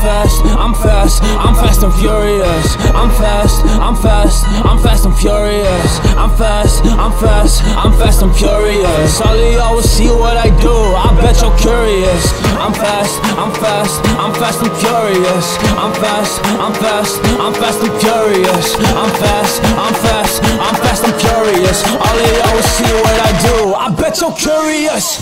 I'm fast, I'm fast and furious. I'm fast, I'm fast, I'm fast and furious. I'm fast, I'm fast, I'm fast and furious. All of y'all will see what I do. I bet you're curious. I'm fast, I'm fast, I'm fast and furious. I'm fast, I'm fast, I'm fast and furious. I'm fast, I'm fast, I'm fast and furious. All of y'all will see what I do. I bet you're curious.